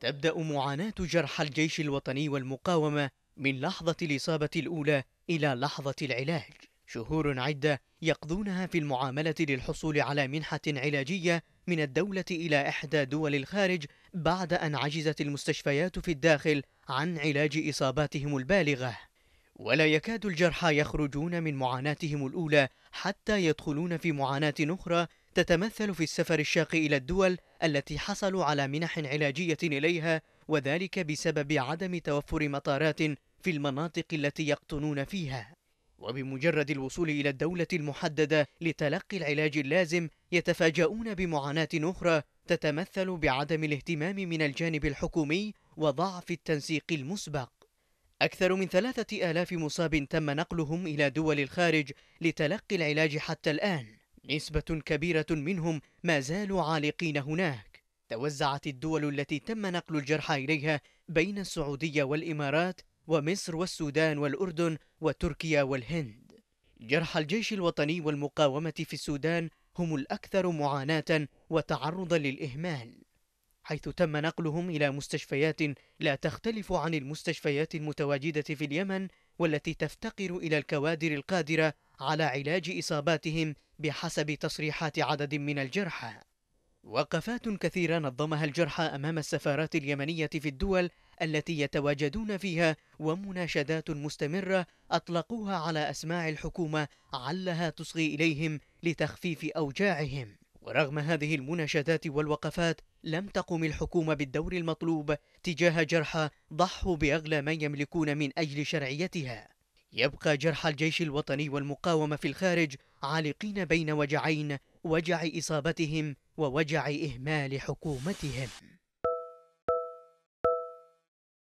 تبدأ معاناة جرحى الجيش الوطني والمقاومة من لحظة الإصابة الأولى إلى لحظة العلاج. شهور عدة يقضونها في المعاملة للحصول على منحة علاجية من الدولة إلى إحدى دول الخارج بعد أن عجزت المستشفيات في الداخل عن علاج إصاباتهم البالغة. ولا يكاد الجرحى يخرجون من معاناتهم الأولى حتى يدخلون في معاناة أخرى تتمثل في السفر الشاق إلى الدول التي حصلوا على منح علاجية إليها وذلك بسبب عدم توفر مطارات في المناطق التي يقطنون فيها. وبمجرد الوصول إلى الدولة المحددة لتلقي العلاج اللازم يتفاجؤون بمعاناة أخرى تتمثل بعدم الاهتمام من الجانب الحكومي وضعف التنسيق المسبق. أكثر من ثلاثة آلاف مصاب تم نقلهم إلى دول الخارج لتلقي العلاج حتى الآن. نسبة كبيرة منهم ما زالوا عالقين هناك. توزعت الدول التي تم نقل الجرحى إليها بين السعودية والإمارات ومصر والسودان والأردن وتركيا والهند. جرحى الجيش الوطني والمقاومة في السودان هم الأكثر معاناة وتعرضا للإهمال حيث تم نقلهم إلى مستشفيات لا تختلف عن المستشفيات المتواجدة في اليمن والتي تفتقر إلى الكوادر القادرة على علاج إصاباتهم بحسب تصريحات عدد من الجرحى وقفات كثيرة نظمها الجرحى أمام السفارات اليمنية في الدول التي يتواجدون فيها ومناشدات مستمرة أطلقوها على أسماع الحكومة علها تصغي إليهم لتخفيف أوجاعهم. ورغم هذه المناشدات والوقفات لم تقم الحكومة بالدور المطلوب تجاه جرحى ضحوا بأغلى ما يملكون من أجل شرعيتها. يبقى جرحى الجيش الوطني والمقاومة في الخارج عالقين بين وجعين وجع إصابتهم ووجع إهمال حكومتهم.